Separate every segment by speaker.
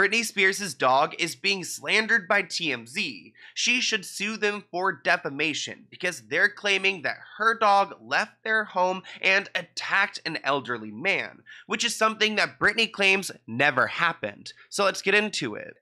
Speaker 1: Britney Spears' dog is being slandered by TMZ. She should sue them for defamation because they're claiming that her dog left their home and attacked an elderly man, which is something that Britney claims never happened. So let's get into it.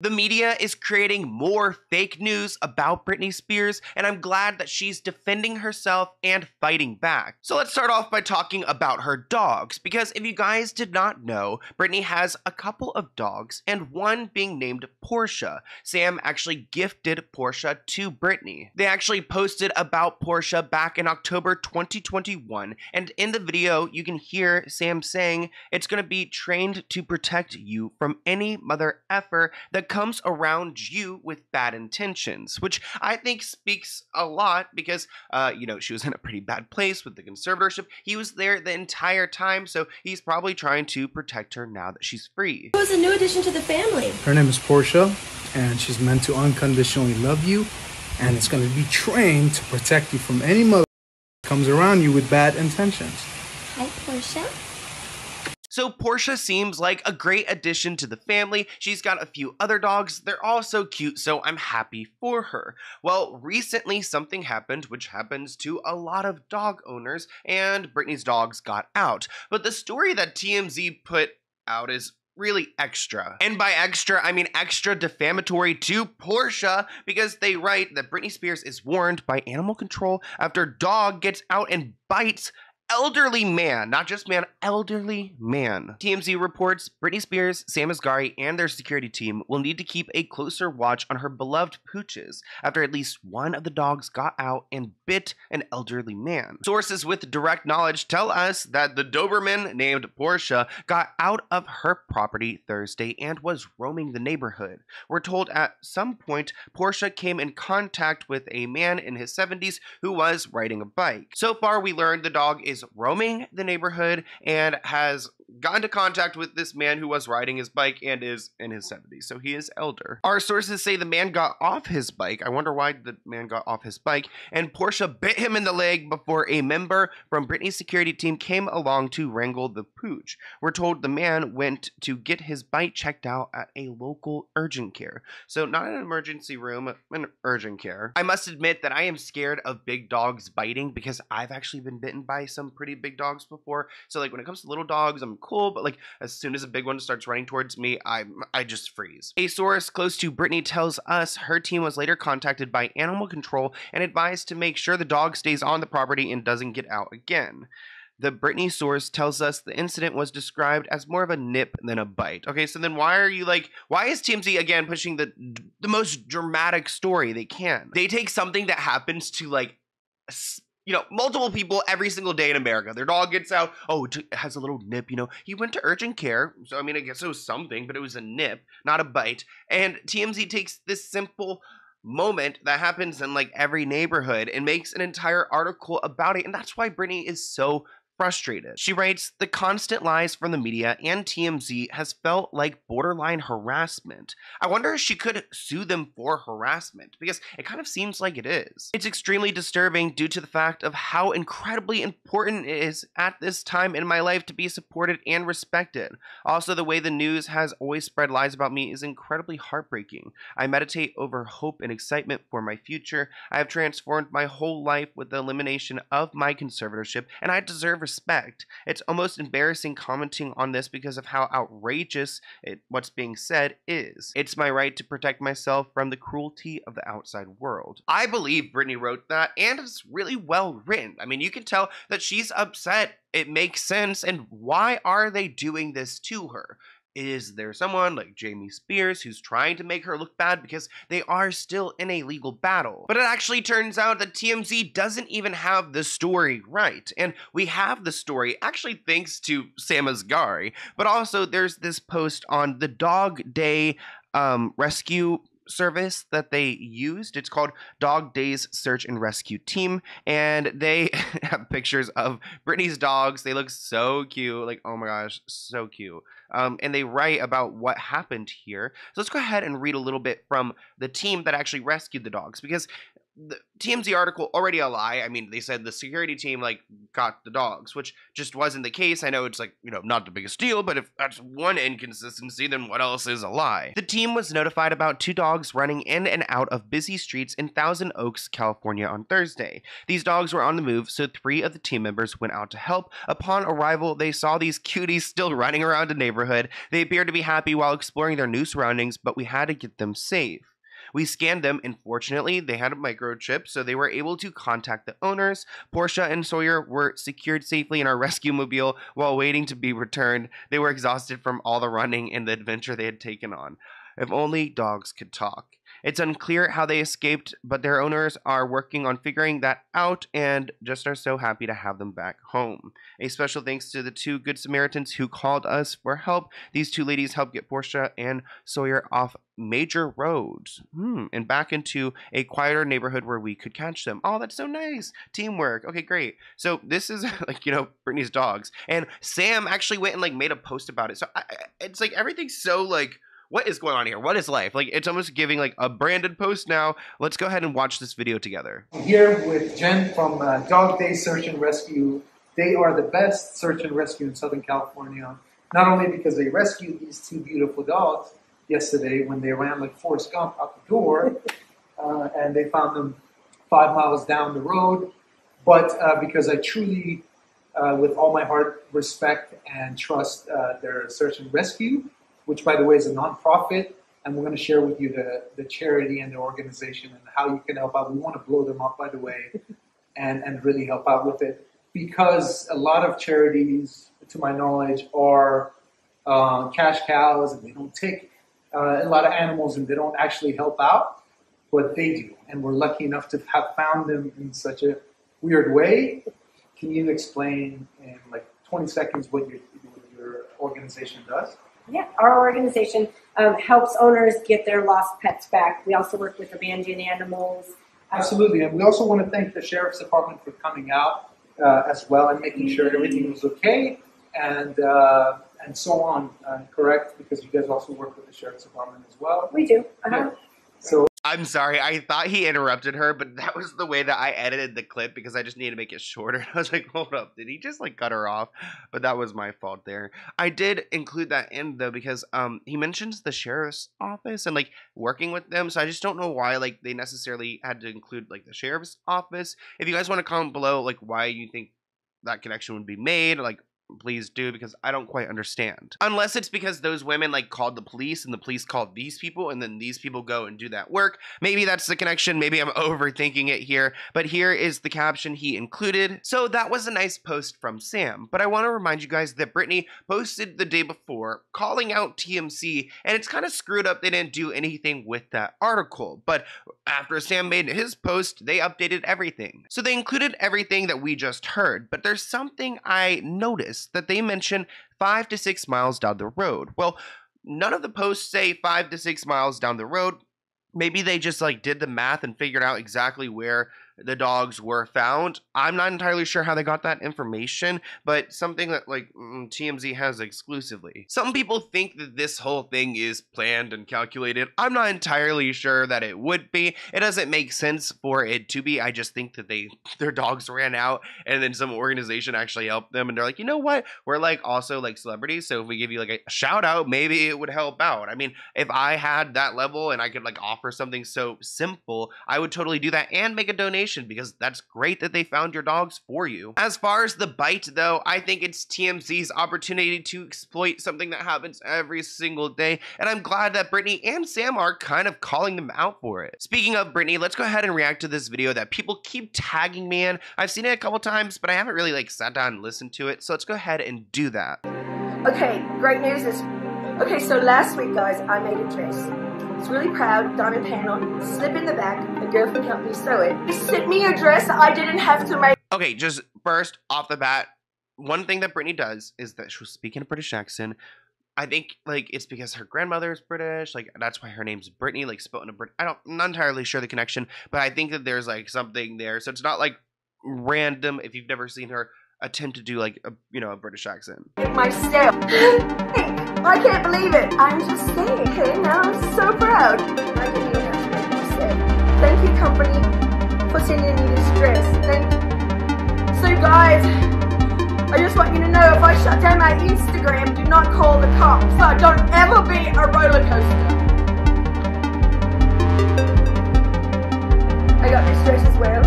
Speaker 1: The media is creating more fake news about Britney Spears, and I'm glad that she's defending herself and fighting back. So let's start off by talking about her dogs, because if you guys did not know, Britney has a couple of dogs, and one being named Porsha. Sam actually gifted Porsha to Britney. They actually posted about Porsha back in October 2021, and in the video, you can hear Sam saying, It's gonna be trained to protect you from any mother effer that comes around you with bad intentions, which I think speaks a lot because, uh, you know, she was in a pretty bad place with the conservatorship. He was there the entire time, so he's probably trying to protect her now that she's free.
Speaker 2: Who's a new addition to the family?
Speaker 3: Her name is Porsha, and she's meant to unconditionally love you, and it's going to be trained to protect you from any mother comes around you with bad intentions.
Speaker 2: Hi, Porsha.
Speaker 1: So Porsha seems like a great addition to the family. She's got a few other dogs. They're all so cute, so I'm happy for her. Well, recently something happened, which happens to a lot of dog owners, and Britney's dogs got out. But the story that TMZ put out is really extra. And by extra, I mean extra defamatory to Porsha because they write that Britney Spears is warned by animal control after dog gets out and bites elderly man, not just man, elderly man. TMZ reports Britney Spears, Sam Asghari, and their security team will need to keep a closer watch on her beloved pooches after at least one of the dogs got out and bit an elderly man. Sources with direct knowledge tell us that the Doberman named Porsha got out of her property Thursday and was roaming the neighborhood. We're told at some point Porsha came in contact with a man in his 70s who was riding a bike. So far, we learned the dog is roaming the neighborhood and has got into contact with this man who was riding his bike and is in his 70s, so he is elder. Our sources say the man got off his bike. I wonder why the man got off his bike, and Porsha bit him in the leg before a member from Britney's security team came along to wrangle the pooch. We're told the man went to get his bite checked out at a local urgent care. So, not an emergency room, an urgent care. I must admit that I am scared of big dogs biting because I've actually been bitten by some pretty big dogs before. So, like, when it comes to little dogs, I'm cool, but like as soon as a big one starts running towards me, I I just freeze. A source close to Britney tells us her team was later contacted by animal control and advised to make sure the dog stays on the property and doesn't get out again. The Britney source tells us the incident was described as more of a nip than a bite. Okay, so then why are you like, why is TMZ again pushing the the most dramatic story they can? They take something that happens to like you know, multiple people every single day in America. Their dog gets out. Oh, it has a little nip. You know, he went to urgent care. So, I mean, I guess it was something, but it was a nip, not a bite. And TMZ takes this simple moment that happens in like every neighborhood and makes an entire article about it. And that's why Britney is so frustrated. She writes, The constant lies from the media and TMZ has felt like borderline harassment. I wonder if she could sue them for harassment, because it kind of seems like it is. It's extremely disturbing due to the fact of how incredibly important it is at this time in my life to be supported and respected. Also, the way the news has always spread lies about me is incredibly heartbreaking. I meditate over hope and excitement for my future. I have transformed my whole life with the elimination of my conservatorship, and I deserve respect. It's almost embarrassing commenting on this because of how outrageous it, what's being said is. It's my right to protect myself from the cruelty of the outside world. I believe Britney wrote that, and it's really well written. I mean, you can tell that she's upset. It makes sense. And why are they doing this to her? Is there someone like Jamie Spears who's trying to make her look bad because they are still in a legal battle? But it actually turns out that TMZ doesn't even have the story right. And we have the story actually thanks to Sam Asghari, but also there's this post on the Dog Day um, rescue service that they used. It's called Dog Days Search and Rescue Team, and they have pictures of Britney's dogs. They look so cute, like oh my gosh, so cute. Um, and they write about what happened here. So let's go ahead and read a little bit from the team that actually rescued the dogs because the TMZ article already a lie. I mean, they said the security team like got the dogs, which just wasn't the case. I know it's like, you know, not the biggest deal, but if that's one inconsistency, then what else is a lie? The team was notified about two dogs running in and out of busy streets in Thousand Oaks, California on Thursday. These dogs were on the move, so three of the team members went out to help. Upon arrival, they saw these cuties still running around the neighborhood. They appeared to be happy while exploring their new surroundings, but we had to get them safe. We scanned them, and fortunately, they had a microchip, so they were able to contact the owners. Porsha and Sawyer were secured safely in our rescue mobile while waiting to be returned. They were exhausted from all the running and the adventure they had taken on. If only dogs could talk. It's unclear how they escaped, but their owners are working on figuring that out and just are so happy to have them back home. A special thanks to the two Good Samaritans who called us for help. These two ladies helped get Porsha and Sawyer off major roads hmm, and back into a quieter neighborhood where we could catch them. Oh, that's so nice. Teamwork. Okay, great. So this is like, you know, Britney's dogs. And Sam actually went and like made a post about it. So I, it's like everything's so like what is going on here? What is life? Like it's almost giving like a branded post now. Let's go ahead and watch this video together.
Speaker 3: I'm here with Jen from uh, Dog Day Search and Rescue. They are the best search and rescue in Southern California. Not only because they rescued these two beautiful dogs yesterday when they ran like Forrest Gump out the door, uh, and they found them five miles down the road, but uh, because I truly, uh, with all my heart, respect and trust uh, their search and rescue which by the way is a nonprofit. And we're going to share with you the, the charity and the organization and how you can help out. We want to blow them up, by the way, and, and really help out with it. Because a lot of charities, to my knowledge, are uh, cash cows and they don't take uh, a lot of animals and they don't actually help out, but they do. And we're lucky enough to have found them in such a weird way. Can you explain in like 20 seconds what your, what your organization does?
Speaker 4: Yeah, our organization um, helps owners get their lost pets back. We also work with abandoned animals.
Speaker 3: Absolutely, and we also want to thank the sheriff's department for coming out uh, as well and making sure everything was okay and uh, and so on. Uh, correct, because you guys also work with the sheriff's department as well.
Speaker 4: We do. Uh-huh.
Speaker 3: Yeah. So
Speaker 1: I'm sorry. I thought he interrupted her, but that was the way that I edited the clip because I just needed to make it shorter. I was like, hold up, did he just like cut her off? But that was my fault there. I did include that in though because um he mentions the sheriff's office and like working with them, so I just don't know why like they necessarily had to include like the sheriff's office. If you guys want to comment below like why you think that connection would be made, like please do because I don't quite understand. Unless it's because those women like called the police and the police called these people and then these people go and do that work. Maybe that's the connection. Maybe I'm overthinking it here, but here is the caption he included. So that was a nice post from Sam, but I want to remind you guys that Britney posted the day before calling out TMZ and it's kind of screwed up they didn't do anything with that article. But after Sam made his post, they updated everything. So they included everything that we just heard, but there's something I noticed that they mention five to six miles down the road. Well, none of the posts say five to six miles down the road. Maybe they just like did the math and figured out exactly where the dogs were found. I'm not entirely sure how they got that information, but something that like mm, TMZ has exclusively. Some people think that this whole thing is planned and calculated. I'm not entirely sure that it would be. It doesn't make sense for it to be. I just think that they their dogs ran out and then some organization actually helped them and they're like, "You know what? We're like also like celebrities, so if we give you like a shout out, maybe it would help out." I mean, if I had that level and I could like offer something so simple, I would totally do that and make a donation because that's great that they found your dogs for you. As far as the bite, though, I think it's TMZ's opportunity to exploit something that happens every single day, and I'm glad that Britney and Sam are kind of calling them out for it. Speaking of Britney, let's go ahead and react to this video that people keep tagging me in. I've seen it a couple times, but I haven't really like sat down and listened to it, so let's go ahead and do that.
Speaker 4: Okay, great news is. Okay, so last week, guys, I made a dress. It's really proud, diamond panel, slip in the back. A girl help me sew it. Sent me a dress I didn't have to make.
Speaker 1: Okay, just first off the bat, one thing that Britney does is that she'll speak in a British accent. I think like it's because her grandmother is British, like that's why her name's Britney, like spelled in a Brit. I don't, I'm not entirely sure the connection, but I think that there's like something there. So it's not like random if you've never seen her attempt to do like a you know a British accent.
Speaker 4: Myself. I can't believe it. I'm just saying. Okay, now I'm so proud. I didn't even have to make a. Thank you, company. for sending me this dress. And so, guys, I just want you to know if I shut down my Instagram, do not call the cops. So don't ever be a roller coaster. I got this dress as well.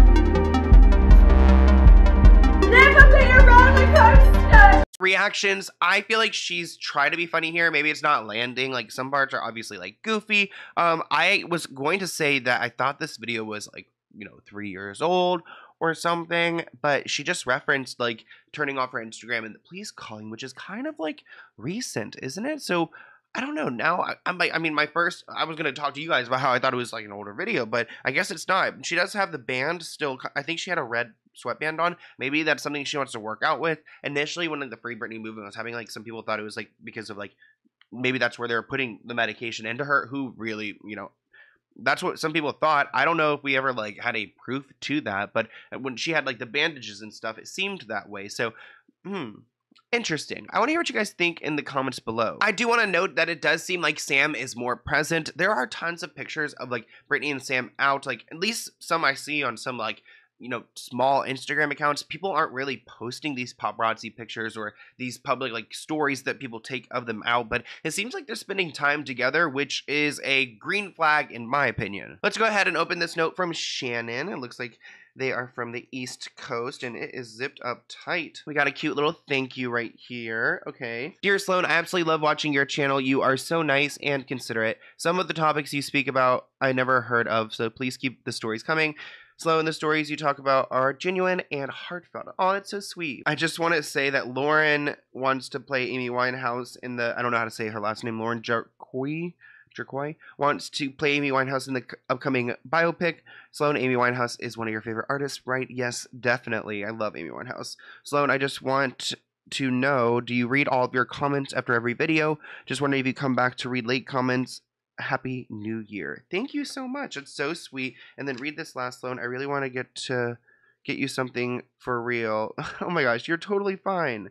Speaker 4: Never be a roller coaster.
Speaker 1: Reactions. I feel like she's trying to be funny here. Maybe it's not landing. Like some parts are obviously like goofy. Um, I was going to say that I thought this video was like you know three years old or something, but she just referenced like turning off her Instagram and the police calling, which is kind of like recent, isn't it? So. I don't know. Now I, I'm like, I mean, my first, I was gonna talk to you guys about how I thought it was like an older video, but I guess it's not. She does have the band still. I think she had a red sweatband on. Maybe that's something she wants to work out with. Initially, when the Free Britney movement was having, like some people thought it was like because of like maybe that's where they were putting the medication into her. Who really, you know, that's what some people thought. I don't know if we ever like had a proof to that, but when she had like the bandages and stuff, it seemed that way. So, hmm. Interesting. I want to hear what you guys think in the comments below. I do want to note that it does seem like Sam is more present. There are tons of pictures of like Britney and Sam out, like at least some I see on some like you know small instagram accounts people aren't really posting these paparazzi pictures or these public like stories that people take of them out but it seems like they're spending time together which is a green flag in my opinion let's go ahead and open this note from shannon it looks like they are from the East Coast and it is zipped up tight. We got a cute little thank you right here. Okay. Dear Sloan, I absolutely love watching your channel. You are so nice and considerate. Some of the topics you speak about I never heard of, so please keep the stories coming. Sloan, the stories you talk about are genuine and heartfelt. Oh, it's so sweet. I just want to say that Lauren wants to play Amy Winehouse in the, I don't know how to say her last name, Lauren Jarcoy. Jerkoy wants to play Amy Winehouse in the upcoming biopic. Sloan, Amy Winehouse is one of your favorite artists, right? Yes, definitely. I love Amy Winehouse. Sloan, I just want to know do you read all of your comments after every video? Just wondering if you come back to read late comments. Happy New Year. Thank you so much. It's so sweet. And then read this last loan. I really want to get to get you something for real. Oh my gosh, you're totally fine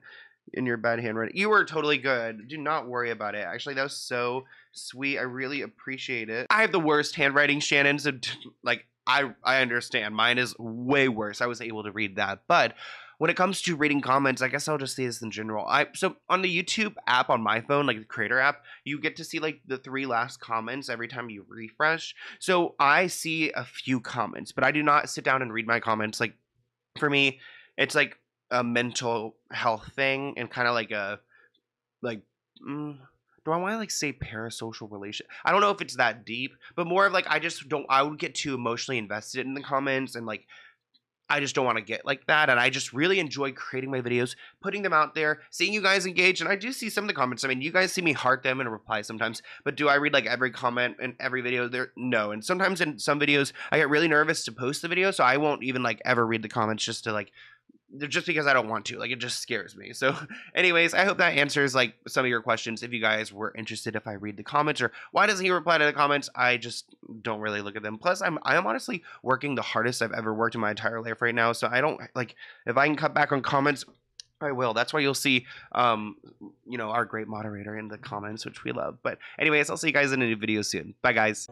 Speaker 1: in your bad handwriting. You were totally good. Do not worry about it. Actually, that was so sweet. I really appreciate it. I have the worst handwriting, Shannon. So like I I understand. Mine is way worse. I was able to read that, but when it comes to reading comments, I guess I'll just say this in general. I so on the YouTube app on my phone, like the creator app, you get to see like the three last comments every time you refresh. So I see a few comments, but I do not sit down and read my comments. Like for me, it's like a mental health thing and kind of like a like mm, do I want to like say parasocial relation? I don't know if it's that deep, but more of like I just don't I would get too emotionally invested in the comments and like I just don't want to get like that. And I just really enjoy creating my videos, putting them out there, seeing you guys engage. And I do see some of the comments. I mean, you guys see me heart them and reply sometimes, but do I read like every comment in every video there? No. And sometimes in some videos, I get really nervous to post the video. So I won't even like ever read the comments just to like just because I don't want to. Like it just scares me. So, anyways, I hope that answers like some of your questions. If you guys were interested, if I read the comments or why doesn't he reply to the comments, I just don't really look at them. Plus, I'm I am honestly working the hardest I've ever worked in my entire life right now. So I don't like if I can cut back on comments. I will. That's why you'll see, um, you know, our great moderator in the comments, which we love. But anyways, I'll see you guys in a new video soon. Bye, guys.